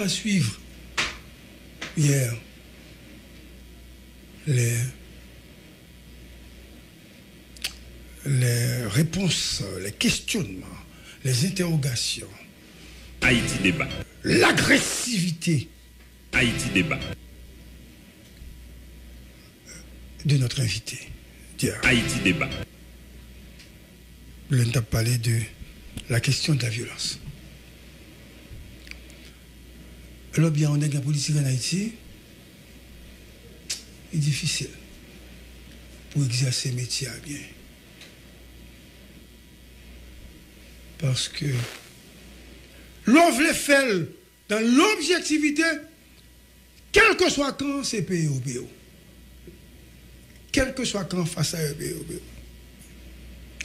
pas suivre hier les, les réponses, les questionnements, les interrogations, Haïti débat. l'agressivité Haïti débat. de notre invité. Haïti débat. A parlé de la question de la violence. Alors bien, on est la politique en Haïti, c'est difficile pour exercer métier à bien. Parce que l'on veut faire dans l'objectivité, quel que soit quand c'est payé au BO. Quel que soit quand face à BO.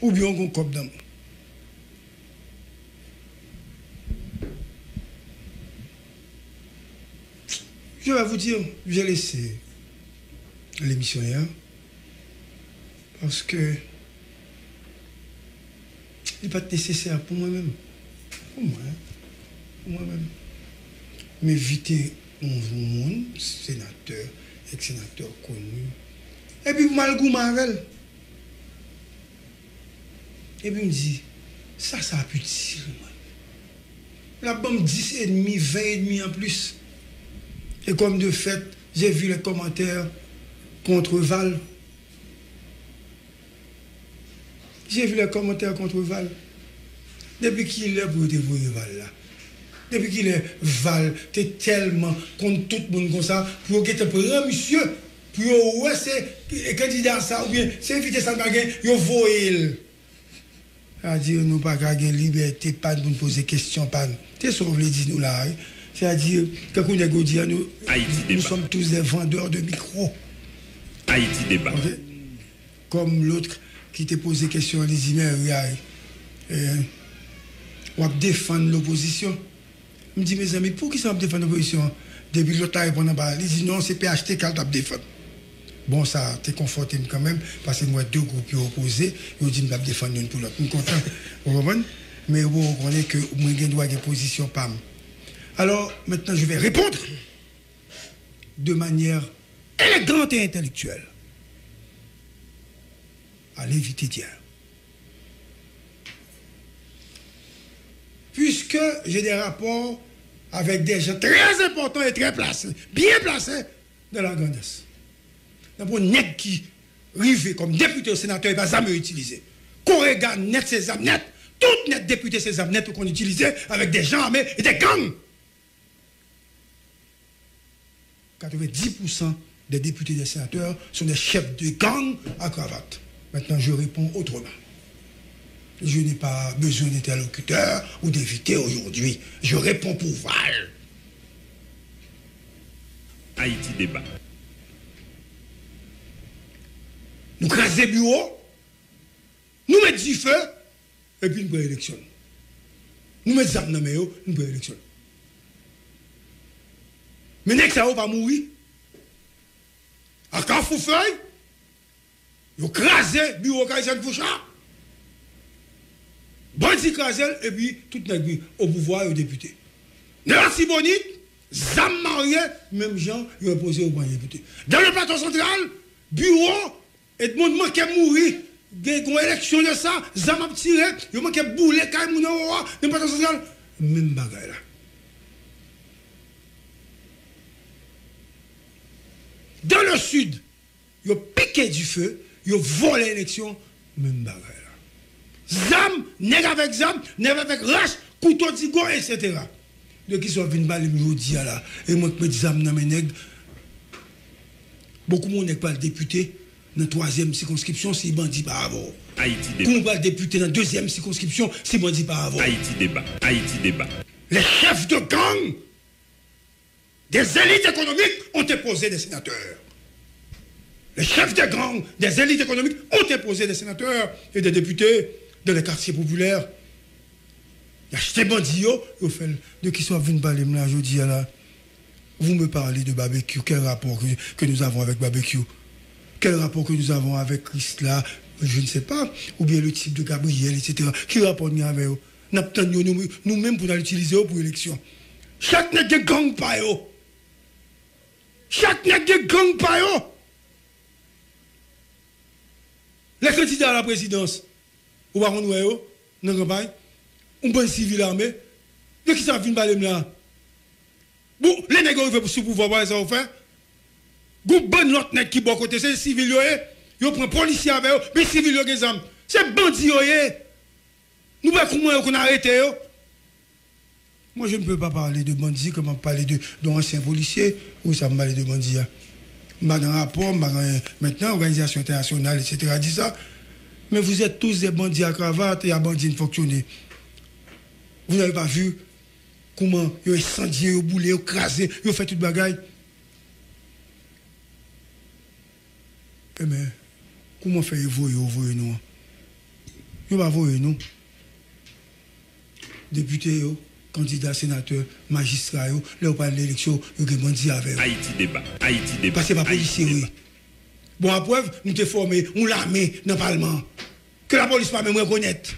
Ou bien on coupe dans Je vais vous dire, j'ai laissé l'émission hier parce que il n'est pas nécessaire pour moi-même. Pour moi, hein, pour moi-même. M'inviter un monde, sénateur, ex-sénateur connu, et puis malgré Marvel. Et puis il me dit, ça, ça a pu tirer, moi. La bombe 10 et demi, 20 et demi en plus. Et comme de fait, j'ai vu les commentaires contre Val. J'ai vu les commentaires contre Val. Depuis qu'il est pour voir Val là. Depuis qu'il est Val, tu es tellement contre tout le monde comme ça, pour que tu prends monsieur, pour ouais, c'est candidat ça, ou bien c'est invité ça, il faut c'est-à-dire, nous pas gagner liberté, pas de nous poser question, pas Tu sais ce qu'on veut dire nous là. hein? C'est-à-dire, quand on est dit, nous, nous sommes tous des vendeurs de micros. Haïti débat. Comme l'autre qui t'a posé question, il dit, mais regarde, euh, on va défendre l'opposition. Je me dis, mes amis, pour qui ça va défendre l'opposition? Depuis l'autre a répondu, bah, il dit, non, c'est PHT qui doit défendre. Bon, ça, t'es conforté quand même, parce que moi, deux groupes qui opposés, ils ont dit, je vais défendre l'une pour l'autre. Je suis content, vous comprenez? Mais vous comprenez que moi, je dois avoir position PAM. Alors, maintenant, je vais répondre de manière élégante et intellectuelle à l'invité d'hier. Puisque j'ai des rapports avec des gens très importants et très placés, bien placés dans la grandesse. D'abord, net qui rivé comme député au sénateur, il va jamais utiliser. Corréga net ses âmes net, tout net député ses âmes net qu'on utilisait avec des gens armés et des gangs. 90% des députés et des sénateurs sont des chefs de gang à cravate. Maintenant, je réponds autrement. Je n'ai pas besoin d'interlocuteur ou d'invité aujourd'hui. Je réponds pour Val. Haïti débat. Nous craser bureau, nous mettons du feu, et puis nous prenons élection. Nous mettons ça dans le main, nous prenons élection. Mais n'est-ce ça va mourir? À Carrefour-Feuille, vous crasez bureau Kaizen Foucha. Bandi crasé, et puis tout le monde au pouvoir et au député. Nancy Bonite, Zam marié, même gens, ils ont posé au point député. Dans le plateau central, bureau, le monde manquait mourir. Il y a élection de ça, Zam a tiré, il bouler, quand il dans le plateau central. Même bagaille là. Dans le sud, ils ont piqué du feu, ils ont volé l'élection, même là. Zam, nègre avec zam, nègre avec rache, couteau digo, etc. De qui sont venus me dire là, et moi qui me dis zam dans mes nègres, beaucoup de monde n'est pas le député dans la troisième circonscription si bandit par avant. Haïti débat. Le député dans la deuxième circonscription si bandit par avant. Haïti débat. Haïti débat. Les chefs de gang des élites économiques ont déposé des sénateurs. Les chefs de gang des élites économiques ont déposé des sénateurs et des députés dans les quartiers populaires. Il y a acheté bandits, de qui sont venus parler là, je dis là. Vous me parlez de barbecue, quel rapport que, nous avons avec barbecue? Quel rapport que nous avons avec Christ là? Je ne sais pas. Ou bien le type de Gabriel, etc. Quel rapport nous avons avec eux? Nous attendons nous- nous-mêmes pour l'utiliser pour l'élection. Chaque de gang pa yo. Chaque nègre de gang pa. Les candidats à la présidence, ou pas qu'on yo, dans la campagne, un bon civil armé, de qui ça vient parler là? Les nègres arrivent sous pouvoir, voir ça faire. Gon bon l'autre nègre qui bon côté, c'est civil yo, eh. yo prend policier avec eux, mais civil yo des armes. C'est bandit yo, eh. Nous pas comment qu'on arrête yo. Moi, je ne peux pas parler de bandits comme on parler de d'anciens policiers ou ça me parler de bandits. hein. M'a dans un rapport, maintenant, organisation internationale, etc. dit ça. Mais vous êtes tous des bandits à cravate et à bandits de fonctionner. Vous n'avez pas vu comment ils ont incendié, ils ont boulé, ils ont crasé, ils ont fait toute bagaille. Eh bien, comment faire vous, vous, vous, nous Vous pas vous, nous Députés, yo, candidats, sénateurs, magistrats, yo, là, vous parlez de l'élection, avez bandits avec. Haïti débat. Haïti débat. Parce que c'est pas policier, oui. Bon, à preuve, nous t'es formé, on l'armée dans le Parlement. Que la police pas même reconnaître.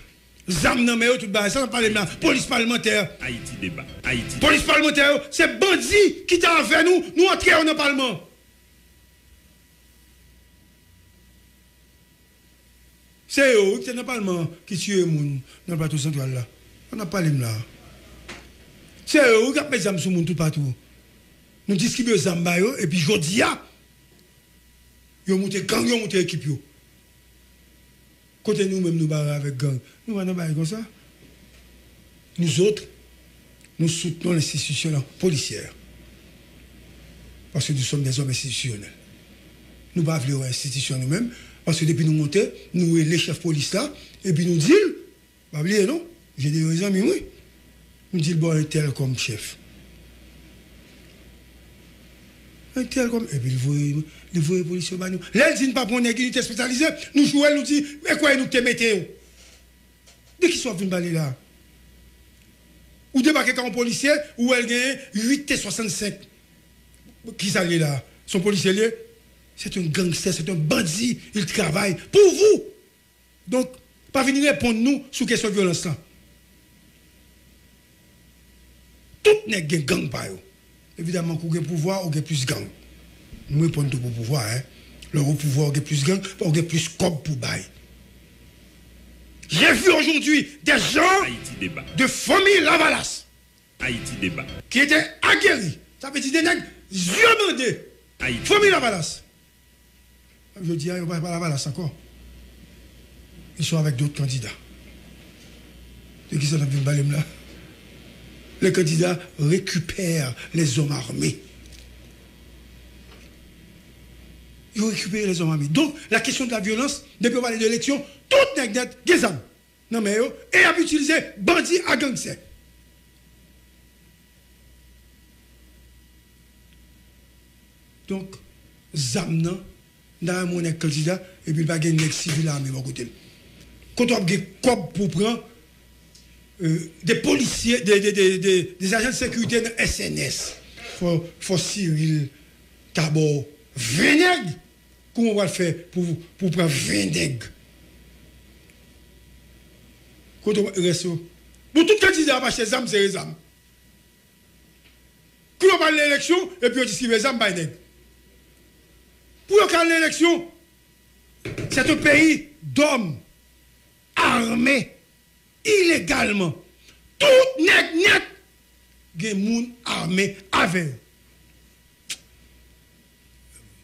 Zam nan mais tout bas, ça parle de police parlementaire. Haïti débat. Haïti Police parlementaire, c'est bandit qui t'a fait nous, nous entrer dans le Parlement. C'est eux, c'est dans le Parlement qui tue les gens dans le plateau central là. On a parlé de là. C'est eux qui ont des armes sur le monde tout partout? Nous distribuons les armes et puis je dis, ils ont monté gang, ils ont monté équipe. Côté nous-mêmes, nous barrons avec gang. Nous allons barrer comme ça. Nous autres, nous soutenons l'institution policière. Parce que nous sommes des hommes institutionnels. Nous ne pas voulons institution nous-mêmes. Parce que depuis nous monter, nous les chefs police là, et puis nous disons, pas oublier non, j'ai des amis, oui. Nous disons, bon, un tel comme chef. Un tel comme. Et puis il voit, il voit les policiers, bah. Là, ils disent pas pour une spécialisée, nous jouons, nous disons, mais quoi, nous te mettez Dès qu'ils sont venus baler là. Ou débarquer un policier, ou elle gagne 8 T65. Qui s'allie là? Son policier C'est un gangster, c'est un bandit. Il travaille pour vous. Donc, pas venir répondre nous sur question de violence là. N'est pas gang par eux. Évidemment, qu'on a pouvoir, on a plus gang. Nous répondons tout pour pouvoir. Hein. Le pouvoir, on a plus gang, on a plus cop pour bail. J'ai vu aujourd'hui des gens débat. de famille Lavalas Haïti débat. qui étaient aguerris. Ça veut dire des nègres yeux bandés. Famille Lavalas. Je dis, ils ne pas Lavalas encore. Ils sont avec d'autres candidats. De qui dans le balem là? Les candidats récupèrent les hommes armés. Ils récupéré les hommes armés. Donc, la question de la violence, depuis on parle de l'élection, tout n'est des armes. Non mais yo, et a utilisé bandits à gangsters. Donc, zam nan, dans mon candidat, et puis il va gagner un civil à côté. Quand on a des pour prendre euh, des policiers, des, agents de sécurité dans SNS, faut, faut Cyril Tabor, 20 nègres. Comment on va le faire pour, pour prendre 20 nègres Quand on reste Pour tout candidat, va acheter des armes, c'est les armes. Quand on parle de l'élection, et puis on distribue les armes, par nègres. Pour le l'élection, c'est un pays d'hommes armés illégalement. Tout net, net, il y a des gens armés avec eux.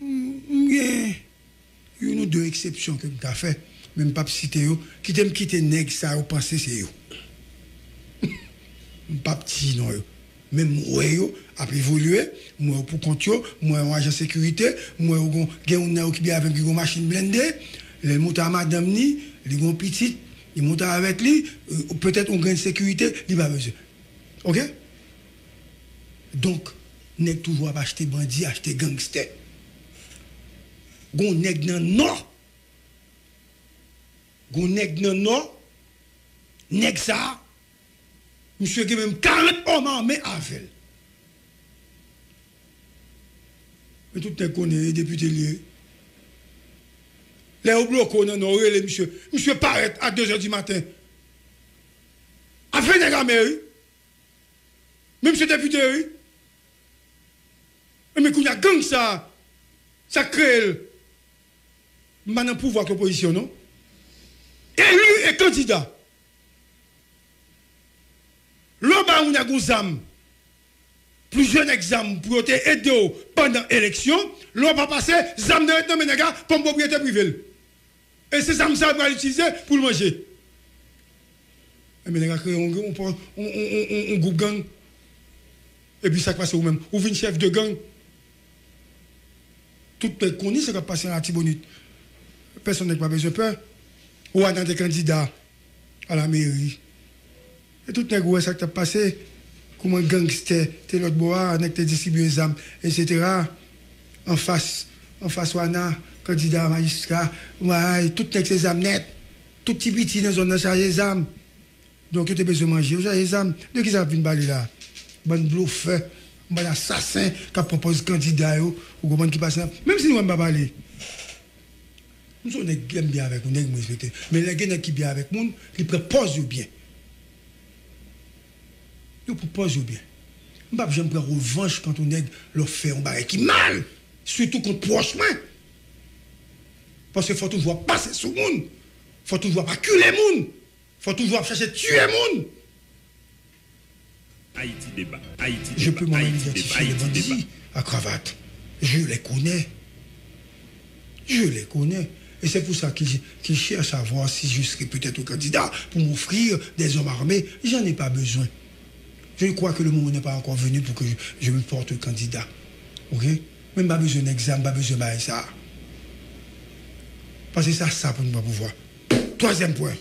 Il y a une ou deux exceptions que je fait, même pas eux, qui t'aiment quitter nèg ça, ou penser c'est eux. Pas petit non yo. Même moi yo a évolué, moi pour compte yo, moi un agent sécurité, moi gen un qui bien avec une machine blindée, les à madame ni, les gon petit, il monte avec lui, euh, peut-être on gagne sécurité, il va besoin. OK? Donc nèg toujours à acheter bandit, acheter gangster. Gon nèg nan non. Gon nèg nan non. Nèg ça Monsieur qui même 40 hommes armés avec. Mais tout le monde connaît les députés liés. Les au bloc, on a les monsieur. Monsieur paraît à 2 h du matin. À fait des la mairie. Même si député, oui? Mais quand il y a gang ça, ça crée maintenant pouvoir que l'opposition, non? Élu et candidat. L'homme a un examen, plusieurs examens pour aider pendant l'élection, l'homme va passer, zam de mais comme propriété privée. Et c'est ça ça va l'utiliser pour le manger. Mais les gars, on, on, on, groupe gang. Et puis ça passe vous-même. Ou une chef de gang. Tout le monde connaît ce qui passe dans la Tibonite. Personne n'a pas besoin de peur. Ou à des candidats à la mairie. Et tout le monde ça qui a passé. Comment gangster, t'es l'autre bois, tes distribués des armes, etc. En face, en face, Wana, candidat magistrat, ouais, tout les ces âmes nettes. Tout petit petit dans zone, des âmes. Donc, tu as besoin de manger. Des âmes. De qui ça vient de là? Bon bluff, bon assassin qui propose candidat, ou comment qui passe Même si nous ne pas parler. Nous sommes bien avec nous, nous. Mais les gens qui bien avec nous, ils proposent bien. Ils proposent bien. Je ne vais pas prendre revanche quand on est leur fait un bail qui mal. Surtout contre proche Parce qu'il faut toujours passer sur le monde. Il faut toujours pas culer le monde. Il faut toujours chercher tuer le monde. Haïti débat. Haïti Je peux moi-même identifier les bandits à cravate. Je les connais. Je les connais. Et c'est pour ça qu'ils cherchent à voir si je serai peut-être candidat pour m'offrir des hommes armés. J'en ai pas besoin. Je crois que le moment n'est pas encore venu pour que je, me porte candidat. OK? Même pas besoin d'examen, pas besoin de ça. Parce que c'est ça pour nous pouvoir. Troisième point.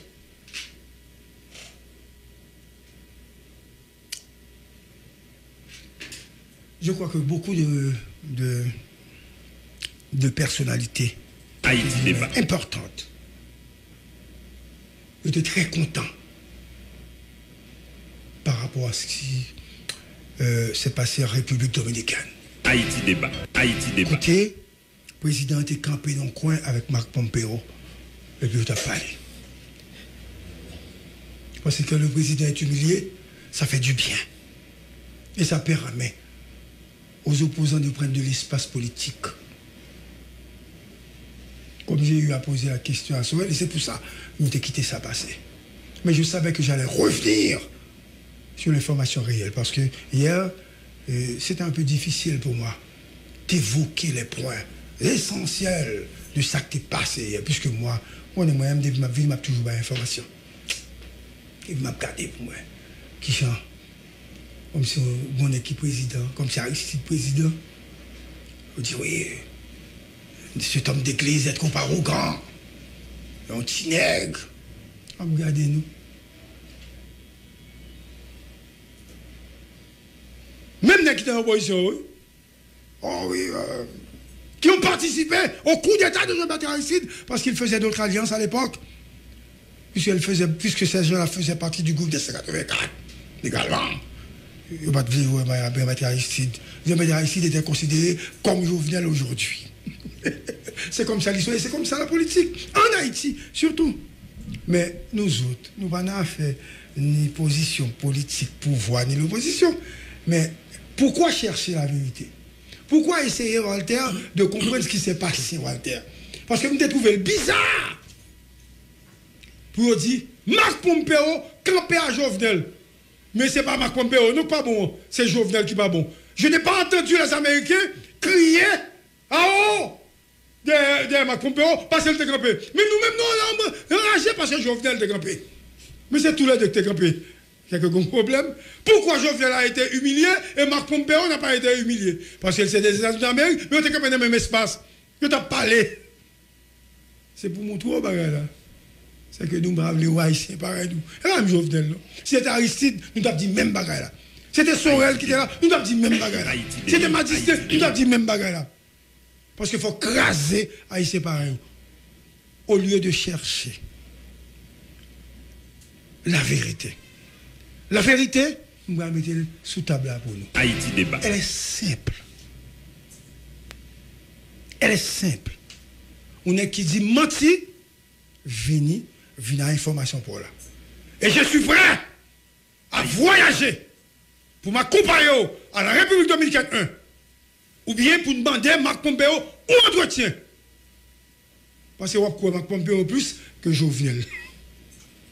je crois que beaucoup de, de, personnalités importantes étaient très contents par rapport à ce qui euh, s'est passé en République dominicaine. Haïti débat. Haïti débat. Président était campé dans le coin avec Marc Pompeo et puis il a parlé. Parce que le président est humilié, ça fait du bien. Et ça permet aux opposants de prendre de l'espace politique. Comme j'ai eu à poser la question à Sorel, et c'est pour ça que avons quitté ça passer. Mais je savais que j'allais revenir sur l'information réelle, parce que hier, euh, c'était un peu difficile pour moi d'évoquer les points essentiels de ça qui est passé puisque moi, moi, moi-même, ma vie, m'a toujours pas l'information. Il m'a gardé pour moi. Qui chante? Comme si on équipe président, comme si Aristide président. On dit, oui, cet homme d'église est trop arrogant, un petit nègre. Regardez-nous. Même les qui étaient en opposition, oui. Oh oui, euh, qui ont participé au coup d'État de Jean-Baptiste Aristide parce qu'il faisait d'autres alliances à l'époque. Puisque, ces gens-là faisaient partie du groupe des 84, également Jean-Baptiste Aristide. Jean-Baptiste Aristide était considéré comme Jovenel aujourd'hui. c'est comme ça l'histoire, c'est comme ça la politique, en Haïti surtout. Mais nous autres, nous n'avons fait ni position politique, pouvoir, ni l'opposition. Mais pourquoi chercher la vérité? Pourquoi essayer, Walter, de comprendre ce qui s'est passé, Walter? Parce que vous avez trouvé bizarre pour dire Marc Pompeo campé à Jovenel. Mais ce n'est pas Marc Pompeo, non pas bon. C'est Jovenel qui n'est pas bon. Je n'ai pas entendu les Américains crier à haut de, Marc Pompeo parce qu'il était campé. Mais nous-mêmes, nous, on enragés parce que Jovenel était campé. Mais c'est tout là qui était campé. Il y a problème. Pourquoi Jovenel a été humilié et Marc Pompeo n'a pas été humilié? Parce que c'est des États-Unis d'Amérique, mais on était dans le même espace. Je t'ai parlé. C'est pour montrer au bagage là c'est que nous, les rois haïtiens, pareil, nous. Et là, Jovenel, non. C'était Aristide, nous avons dit même bagaille là. C'était Sorel qui était là, nous avons dit même bagaille là. C'était Matisté, nous avons dit même bagaille là. Parce qu'il faut craser Haïtien pareil. Au lieu de chercher la vérité. La vérité, nous allons mettre sous table pour nous. Haïti débat. Elle est simple. Elle est simple. On est qui dit menti, vini, vient information pour là. Et je suis prêt à voyager pour m'accompagner à la République dominicaine 1 ou bien pour demander Marc Pompeo ou entretien. Parce que vous quoi Marc Pompeo plus que Jovenel.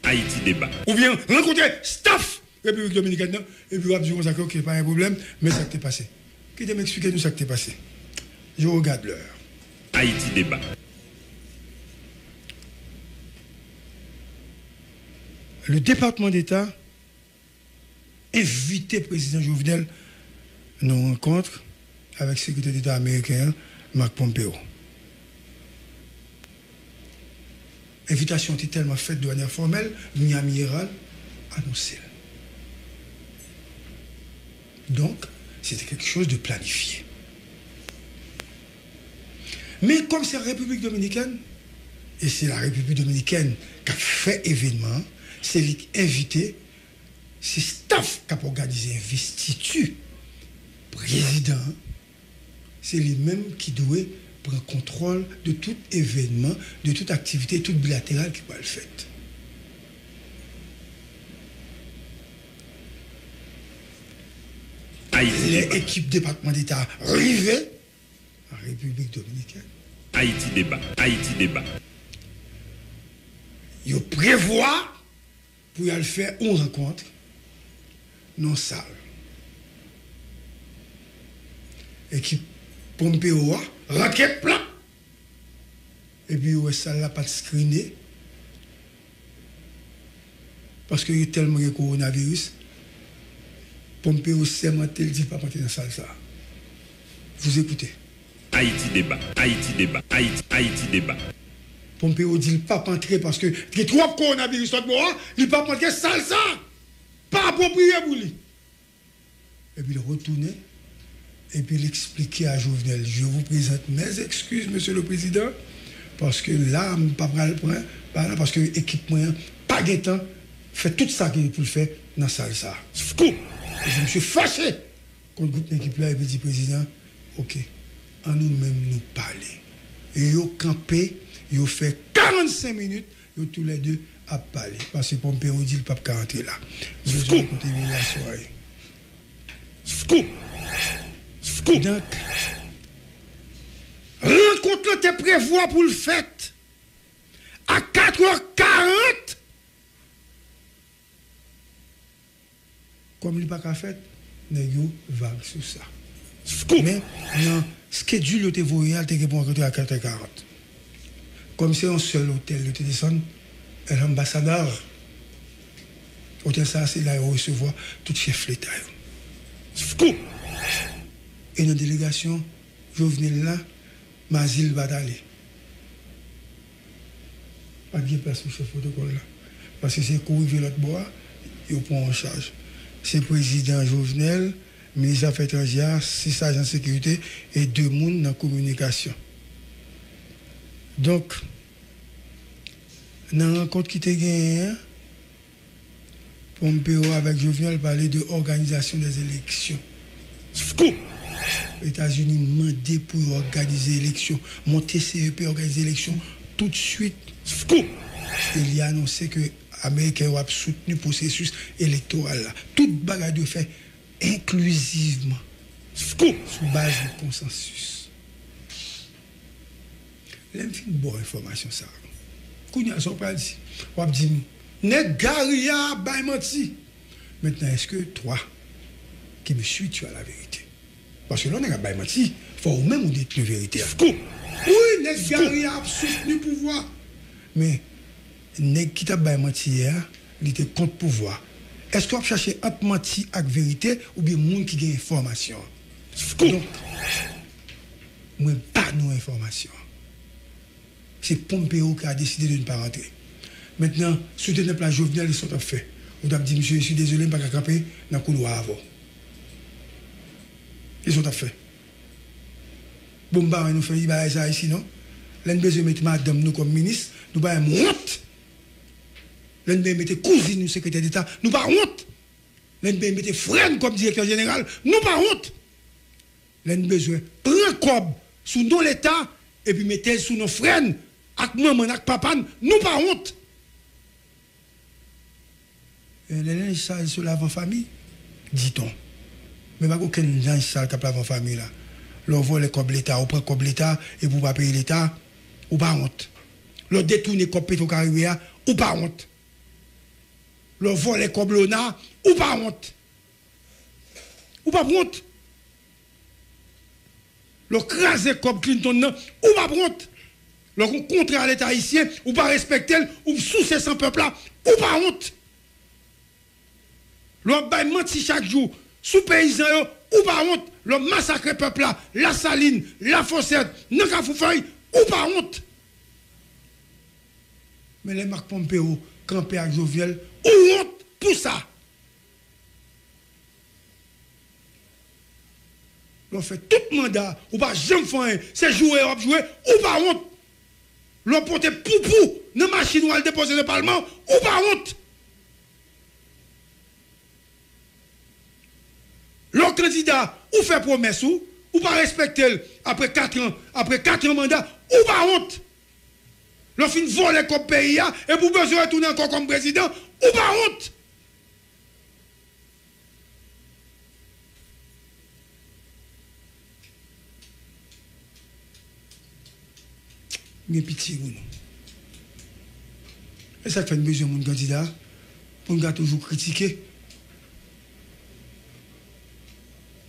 Haïti débat. Ou bien rencontrer staff République dominicaine et puis vous dire comme ça que ok, pas un problème, mais ça t'est passé. Qui t'a m'expliquer nous ça t'est passé? Je regarde l'heure. Haïti débat. Le département d'État invitait le président Jovenel à une rencontre avec le secrétaire d'État américain Marc Pompeo. L'invitation était tellement faite de manière formelle, Miami Herald annoncé. Donc, c'était quelque chose de planifié. Mais comme c'est la République dominicaine, et c'est la République dominicaine qui a fait événement, c'est lui qui a invité, c'est staff qui a organisé investiture. Président, c'est lui-même qui doit prendre contrôle de tout événement, de toute activité, toute bilatérale qui va le faire. Haïti équipes département d'État arrivées en République dominicaine. Haïti débat. Haïti débat. Ils prévoient pour y aller faire une rencontre non salle. Équipe Pompeo, raquette plat. Et puis, ouais, ça n'a pas de screené. Parce qu'il y a tellement de coronavirus. Pompeo s'est menté, il dit pas monter dans la salle ça. Vous écoutez. Haïti débat. Haïti débat. Haïti, Haïti débat. Pompeo dit pas entrer parce que il y a trop de coronavirus dans le bois, il pas entrer salle ça. Pas approprié pour lui. Et puis il retournait et puis il expliquait à Jovenel, je vous présente mes excuses, monsieur le président, parce que là, je ne pas prendre le point, parce que l'équipe moyen, pas de temps, fait tout ça qu'il le faire dans la salle ça. Je me suis fâché contre toute l'équipe là et puis dit président, ok, en nous-mêmes nous parler. Et ils ont campé, ils ont fait 45 minutes, ils ont tous les deux à parler. Parce que Pompeo dit le pape 40 là. Soirée. Scoop. Scoop. Donc, rencontre était prévue pour le fait. À 4h40, comme il n'est pas qu'à fait, nous vague sur ça. Mais non, schedule était voyé, il était rencontré à 4h40. Comme c'est un seul hôtel, il était descendu, l'ambassadeur. Hôtel ça, c'est là où recevoir tout chef l'État. Et dans la délégation, je venais là, Mazil va aller. Pas de place pour ce protocole là. Parce que c'est courir l'autre bois, on prend en charge. C'est le président Jovenel, ministre des Affaires étrangères, six agents de sécurité et deux personnes dans la communication. Donc, dans la rencontre qui était gagnée, hein, Pompeo avec Jovenel parlait de organisation des élections. Les États-Unis demandé pour organiser l'élection, monter CEP, organiser l'élection tout de suite. Il a annoncé que Américains ont soutenu le processus électoral. là. Toute bagarre de fait inclusivement, sous base de consensus. L'aime fin bonne information ça. Kounya son pas dit. On dit Nèg garia menti. Maintenant est-ce que toi qui me suis tu as la vérité? Parce que là on a bay menti, faut ou même on dit la vérité. Oui, garia a soutenu pouvoir. Mais nèg qui t'a bay menti hier, il était contre pouvoir. Est-ce qu'on va chercher entre menti avec vérité ou bien monde qui gagne information donc, moi, pas nos informations. C'est Pompeo qui a décidé de ne pas rentrer. Maintenant, soutenir plan Jovenel, ils sont en fait. On a dit, monsieur, je suis désolé, je ne peux pas camper dans le couloir avant. Ils sont en fait. Bon, bah, nous faisons bah, ça ici, non? L'un besoin de mettre madame nous comme ministre, nous pas honte. De mettre cousine nous secrétaire d'État, nous pas honte. De mettre frère comme directeur général, nous pas honte. L'un besoin prendre comme sous nos l'État et puis mettez sous nos frères, avec maman, avec papa, nous pas honte. Les linges sales se lavent en famille, dit-on. Mais pas aucun linge sale qui lave en famille là. L'on voit les comme l'État, on prend comme l'État, et pour pas payer l'État, ou pas honte. L'on détourne comme Petro-Caribéa, ou pas honte. L'on vole les comme l'ONA, ou pas honte? Ou pas honte? L'on crase comme Clinton, ou pas honte? L'on contre à l'État haïtien, ou pas respecter, ou sous ces sans peuple là, ou pas honte? L'on baille menti chaque jour, sous paysans, ou pas honte? L'on massacre peuple là, la saline, la fossette, non feuille, ou pas honte? Mais les Marc Pompeo, campé à Joviel, honte pour ça. L'on fait tout mandat, ou pas jamais faire, c'est jouer, ou jouer, ou pas honte. L'on porte poupou, dans la machine ou le déposer le Parlement, ou pas honte. Le candidat ou fait promesse ou, ou pas respecter après 4 ans, après 4 ans mandat, ou pas honte. Le fin voler comme pays et pour besoin de retourner encore comme président, ou pas honte. Mais pitié ou non. Et ça fait besoin de mon candidat pour nous toujours critiquer.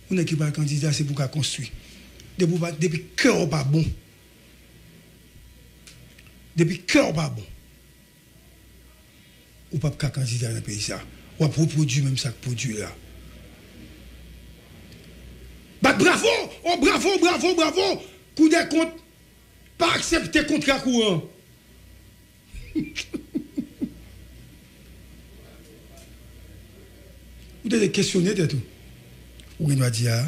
On équipe un candidat, c'est pour qu'on. Depuis, depuis cœur pas bon. Depuis cœur pas bon. Ou pas qu'un candidat dans le pays ça. Ou pas produire même ça que produit là. Bah, bravo! Oh bravo, bravo, bravo! Coup des comptes, pas accepter contrat courant. Vous devez questionner de tout. Ou doit dire,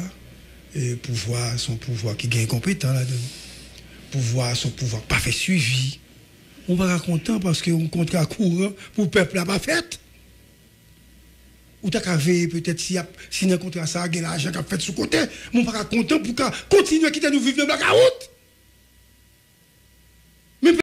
et pouvoir, son pouvoir qui gagne compétent là-dedans. Pouvoir, son pouvoir pas fait suivi. On va pas content parce qu'on contrat courant pour le peuple n'a pas fait. Ou t'as qu'à veiller peut-être si, si un contrat ça, a l'argent qui a fait sous côté. On va pas content pour continuer à quitter nous vivre dans la route.